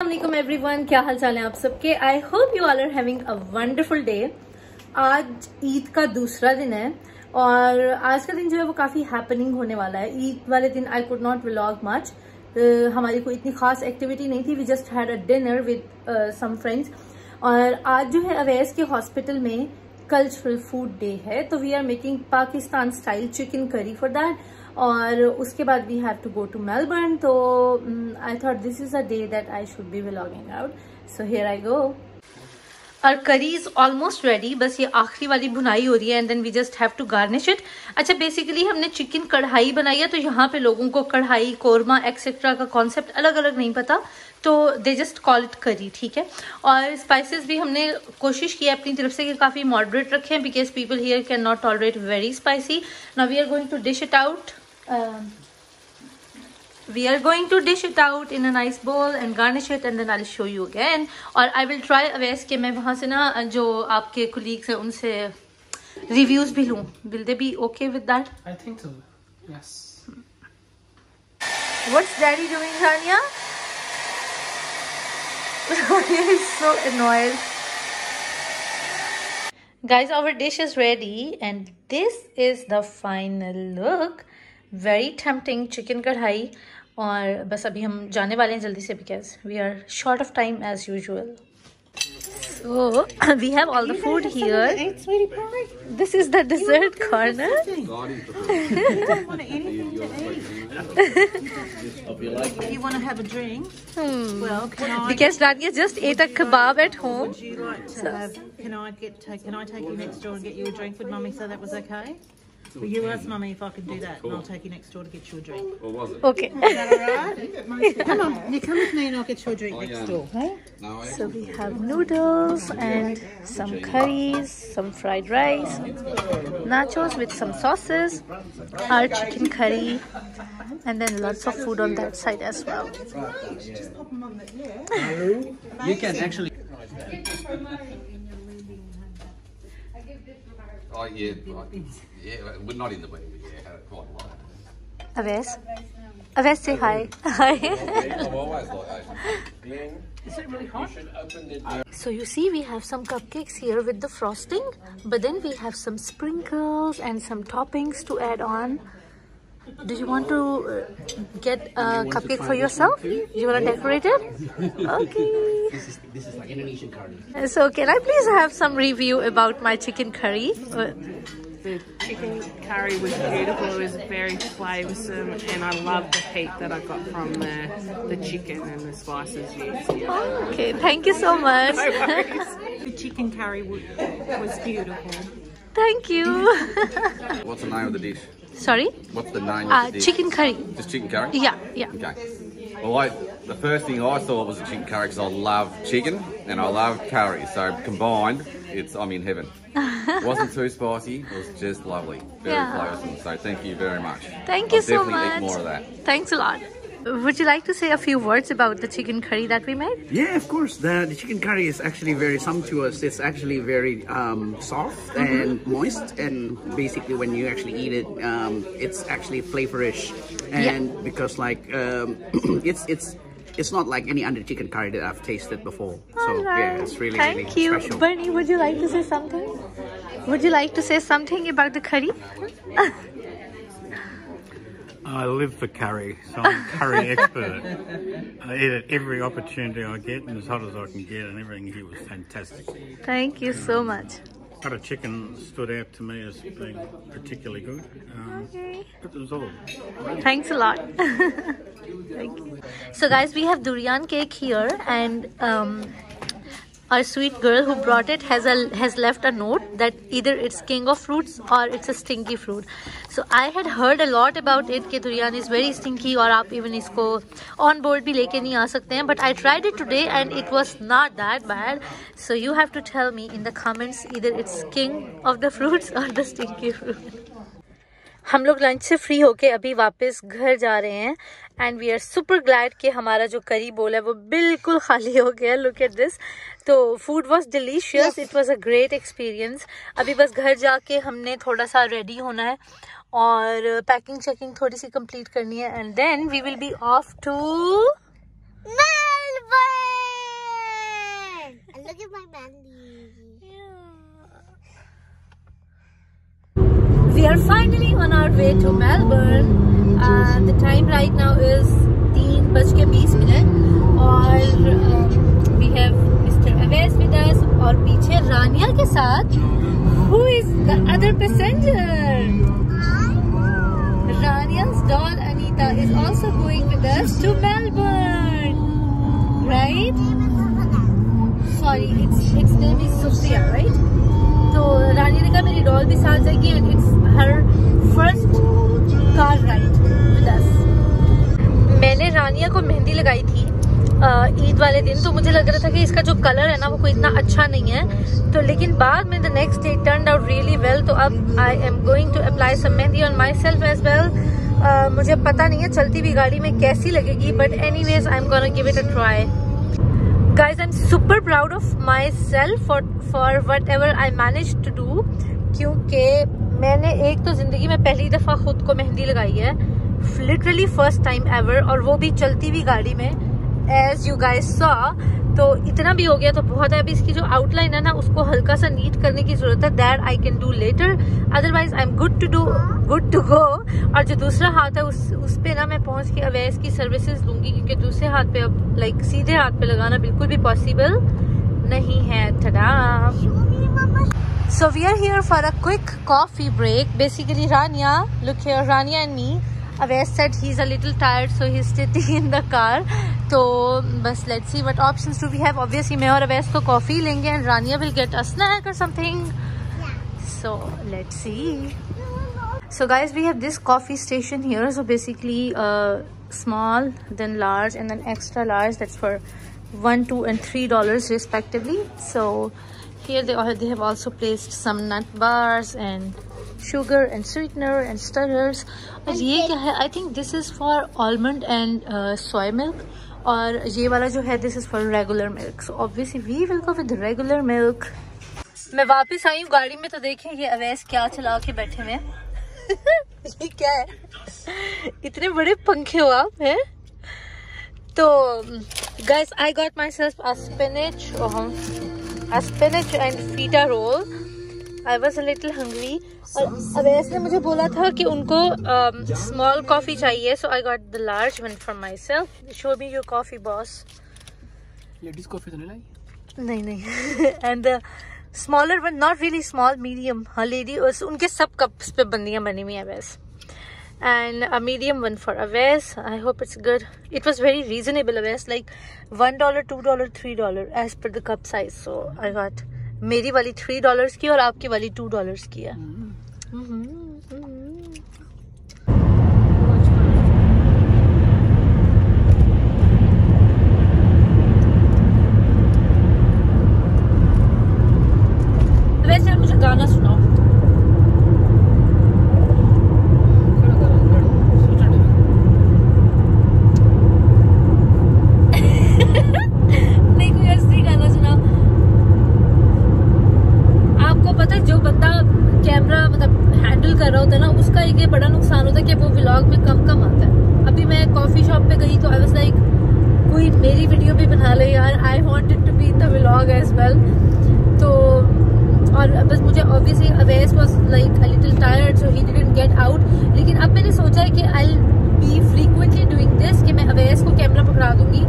Aslam everyone, क्या हाल चाल है आप सबके? I hope you all are having a wonderful day आज ईद का दूसरा दिन है और आज का दिन जो है वो काफ़ी हैपनिंग होने वाला है। ईद वाले दिन I could not vlog much हमारी कोई इतनी खास एक्टिविटी नहीं थी। We just had a dinner with some friends और आज जो है अवैस के हॉस्पिटल में कल्चरल फ़ूड डे है तो we are making Pakistan style chicken curry for that और उसके बाद we have to go to Melbourne तो I thought this is a day that I should be belonging out so here I go और curry is almost ready बस ये आखिरी वाली बुनाई हो रही है and then we just have to garnish it अच्छा बेसिकली हमने चिकन कढ़ाई बनाई है तो यहाँ पे लोगों को कढ़ाई, कोरमा एक्सेट्रा का कॉन्सेप्ट अलग अलग नहीं पता तो दे जस्ट कॉल इट करी ठीक है? और स्पाइसेस भी हमने कोशिश की है अपनी तरफ़ से कि काफ़ी मॉडरेट रखे because people here can not tolerate very spicy now we are going to dish it out we are going to dish it out in a nice bowl and garnish it and then I'll show you again और I will try Awais के मैं वहाँ से ना जो आपके colleagues हैं उनसे reviews भी लूँ will they be okay with that I think so. Yes. what's daddy doing Tanya Tanya is so annoyed guys our dish is ready and this is the final look very tempting chicken कढ़ाई और बस अभी हम जाने वाले हैं जल्दी से because we are short of time as usual So we have all the food here. This is the dessert corner. If you want to have a drink, Hmm. well, can I? Because Rania just ate a kebab at home. Would you like to have? Can I get? Take, can I take you next door and get you a drink? Would Mummy say that was okay? Well, you ask Mummy if I can do that, and I'll take you next door to get you a drink. Or was it? Okay. Is that all right? come on, you come with me, and I'll get you a drink Oh, next yeah. door. Hey? No, So we have noodles and some curries, some fried rice, nachos with some sauces, our chicken curry, and then lots of food on that side as well. You can actually. Yeah, right. yeah. We're not in the wedding, but yeah, had it quite a lot. Aves? Aves, say hi. Hi. I'm always like that. So you see we have some cupcakes here with the frosting, but then we have some sprinkles and some toppings to add on. Do you want to uh, get a cupcake for yourself? You want to decorate it? Okay. This is this is like Indonesian curry. So can I please have some review about my chicken curry? Uh, The chicken curry was beautiful. It was very flavoursome, and I love the heat that I got from the the chicken and the spices used. Yeah. Okay, thank you so much. The chicken curry was, was beautiful. Thank you. What's the name of the dish? Sorry? What's the name Uh, of the chicken curry. Just chicken curry. Yeah, yeah. Okay. Well, I, the first thing I thought was a chicken curry because I love chicken and I love curry. So combined, it's I'm in heaven. wasn't too spicy. It was just lovely. Very Yeah. flavoursome. So thank you very much. Thank you I'll so definitely much. eat more of that. Thanks a lot. Would you like to say a few words about the chicken curry that we made? Yeah, of course. The, the chicken curry is actually very sumptuous. It's actually very um, soft and moist, and basically when you actually eat it, um, it's actually flavorish. And because like um, it's it's it's not like any other chicken curry that I've tasted before. So yeah, it's really Thank really you. special. Bernie, would you like to say something? Would you like to say something about the curry? I live for curry, so I'm a curry expert. I eat it every opportunity I get and as hot as I can get and everything here was fantastic. Thank you so much. Butter chicken stood out to me as being particularly good. Um, but it was all. Thanks a lot. Thank you. So guys, we have durian cake here and um, our sweet girl who brought it has a has left a note that either it's king of fruits or it's a stinky fruit. So I had heard a lot about it कि durian is very stinky और आप even इसको on board भी लेके नहीं आ सकते हैं but I tried it today and it was not that bad. So you have to tell me in the comments either it's king of the fruits or the stinky fruit. हम लोग lunch से free होके अभी वापस घर जा रहे हैं and we are super glad कि हमारा जो करी बोल है वो बिल्कुल खाली हो गया लुक एट दिस तो food was delicious it was a great experience अभी बस घर जाके हमने थोड़ा सा रेडी होना है और पैकिंग चेकिंग थोड़ी सी कंप्लीट करनी है and then we will be off to We are finally on our way to Melbourne. Uh, the time right now is तीन बज के बीस मिनट और um, we have Mr. Aves with us और पीछे रानिया के साथ who is the other passenger? Rania's doll Anita is also going with us to Melbourne, right? Sorry, its its name is Sophia, right? तो रानी ने कहा, मेरी doll भी साथ जाएगी and it's her first car ride with मैंने रानिया को मेहंदी लगाई थी ईद वाले दिन तो मुझे लग रहा था कि इसका जो कलर है ना, वो कोई इतना अच्छा नहीं है। तो लेकिन बाद में the next day turn out really well तो अब I am going to apply some mehndi on myself as well मुझे पता नहीं है, चलती हुई गाड़ी में कैसी लगेगी but anyways I am gonna give it a try guys, i'm super proud of myself for whatever I manage to do क्योंकि मैंने एक तो ज़िंदगी में पहली दफ़ा खुद को मेहंदी लगाई है लिटरली फ़र्स्ट टाइम एवर और वो भी चलती हुई गाड़ी में। एज यू गाइस सॉ तो इतना भी हो गया तो बहुत है। अभी इसकी जो आउटलाइन है ना उसको हल्का सा नीट करने की ज़रूरत है। That I can do later otherwise I am good to do good to go और जो दूसरा हाथ है उस उस पे ना मैं पहुँच के अवैस की सर्विसेज़ लूँगी क्योंकि दूसरे हाथ पे अब लाइक सीधे हाथ पे लगाना बिल्कुल भी पॉसिबल नहीं है। Tada So we are here for a quick coffee break. Basically, Rania, look here, Rania and me. Avais said he's a little tired, so he's sitting in the car. तो बस let's see what options do we have. Obviously, मैं और अवैस तो coffee लेंगे and Rania will get a snack or something. So let's see. So guys, we have this coffee station here. So basically, uh, small, then large, and then extra large. That's for one, two, and three dollars respectively. So here they are. They have also placed some nut bars and sugar and sweetener and stirrers और ये क्या है? I think this is for almond and soya milk और ये वाला जो है this is for regular milk so obviously we will go with regular milk मैं वापस आई हूँ गाड़ी में तो देखें ये अवैस क्या चला के बैठे हुए ये क्या है? इतने बड़े पंखे हुआ आप तो guys I got myself spinach spinach and feta roll I was a little hungry. और अवैस ने मुझे बोला था कि उनको स्मॉल कॉफ़ी चाहिए so I got the large one for myself. Show me your coffee boss. Ladies coffee तो नहीं लाई? नहीं नहीं. And smaller one not really small medium हाँ लेडी उनके सब कप्स पे बंदियाँ बनी हुई हैं वैस and a medium one for Awais I hope it's good it was very reasonable Awais like one dollar two dollar three dollar as per the cup size so I got मेरी वाली three dollars की और आपकी वाली two dollars की है हम्म, हम्म। वैसे मुझे गाना सुनाओ नहीं कोई असली गाना सुनाओ आपको पता है जो बंदा कैमरा मतलब हैंडल कर रहा होता है ना उसका एक ये बड़ा नुकसान है कि वो व्लॉग में कम कम आता है। अभी मैं कॉफ़ी शॉप पे गई तो आई वाज लाइक कोई मेरी वीडियो भी बना ले यार। I wanted to be the vlog as well तो और बस मुझे obviously Awais was like little tired so he didn't get out लेकिन अब मैंने सोचा है कि I be frequently doing this कि मैं अवेस को कैमरा पकड़ा दूँगी,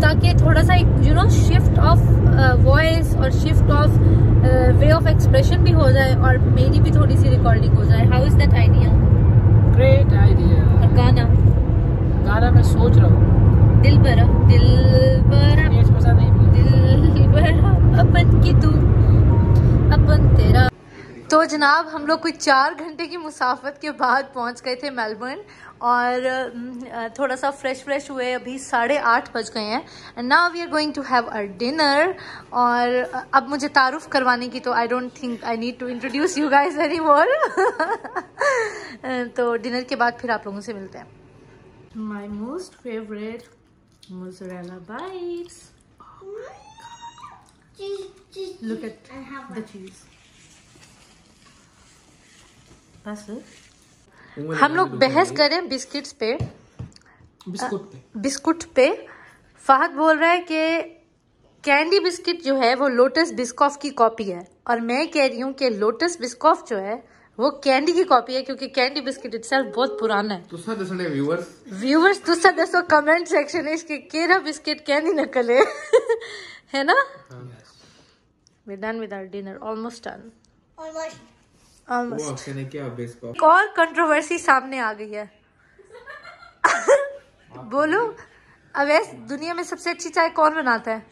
ताकि थोड़ा सा एक you know shift of voice और shift of way of expression भी हो जाए, और मेरी भी थोड़ी सी रिकॉर्डिंग हो जाए। How is that idea Great idea और गाना? गाना मैं सोच रहा हूँ। दिल भरा दिल बरा नहीं दिल भरा अपन की तू अपन तेरा तो जनाब हम लोग कोई चार घंटे की मुसाफत के बाद पहुँच गए थे मेलबर्न और थोड़ा सा फ्रेश फ्रेश हुए। अभी साढ़े आठ बज गए हैं and now we are going to have a dinner और अब मुझे तारुफ करवाने की तो I don't think I need to introduce you guys anymore तो डिनर के बाद फिर आप लोगों से मिलते हैं। My most favourite mozzarella bites Look at the cheese. बस हम लोग बहस करें बिस्किट्स पे। बिस्कुट पे। बिस्कुट पे। फहद बोल रहा है कि कैंडी बिस्किट जो है वो लोटस बिस्कॉफ की कॉपी है। और मैं कह रही हूँ कि लोटस बिस्कॉफ जो है वो कैंडी की कॉपी है क्योंकि कैंडी बिस्किट इटसेल्फ बहुत पुराना है। तुसा दसने व्यूअर्स व्यूवर्स। तुसा दसो कमेंट सेक्शन में इसके केरा बिस्किट कैंडी नकल है। है ना? We done with our dinner almost done Almost. Almost एक और कंट्रोवर्सी सामने आ गई है। बोलो। अवैस दुनिया में सबसे अच्छी चाय कौन बनाता है?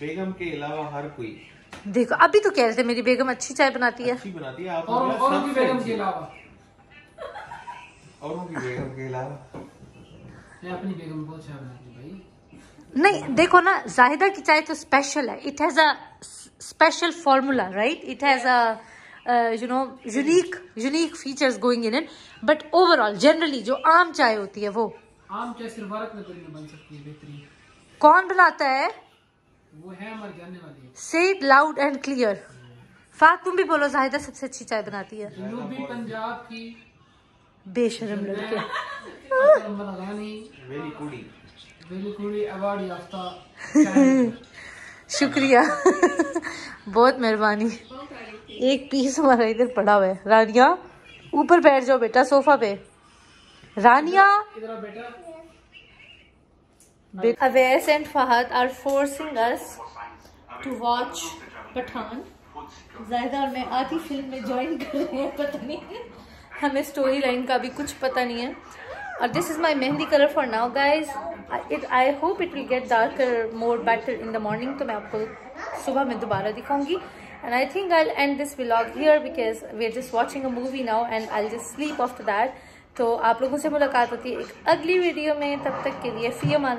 बेगम के अलावा हर कोई। देखो अभी तो कह रहे थे मेरी बेगम अच्छी चाय बनाती है। अच्छी बनाती है आप और और भी सबसे बेगम। के अलावा। औरों की बेगम के अलावा। मैं अपनी बेगम बहुत अच्छा बनाती हूँ भाई। नहीं देखो ना जाहिदा की चाय तो स्पेशल है. It has a special formula right it has a you know unique unique features going in it but overall generally जो आम चाय होती है वो आम चाय सिर्फ़ भारत में बन सकती है बेहतरीन। कौन बनाता है? वो है हमारे जानने वाली say it loud and clear फात तुम भी बोलो जाहिदा सबसे अच्छी चाय बनाती है। जनूबी पंजाब की बेशरम लड़के अवार्ड याफ्ता शुक्रिया। बहुत मेहरबानी। एक पीस हमारा इधर पड़ा हुआ है। रानिया ऊपर बैठ जाओ बेटा सोफा पे। रानिया। आओ बेटा। Awais and Fahad are forcing us to जायदा और मैं आधी फ़िल्म में ज्वाइन कर रहे हैं पता नहीं। हमें स्टोरी लाइन का भी कुछ पता नहीं है। और this is my mehndi colour for now guys it I hope it will get darker more better in the morning तो मैं आपको सुबह में दोबारा दिखाऊँगी. And I think I end this vlog here because we are just watching a movie now and I just sleep that. तो आप लोगों से मुलाकात होती है एक अगली वीडियो में. तब तक के लिए फ़ी अमान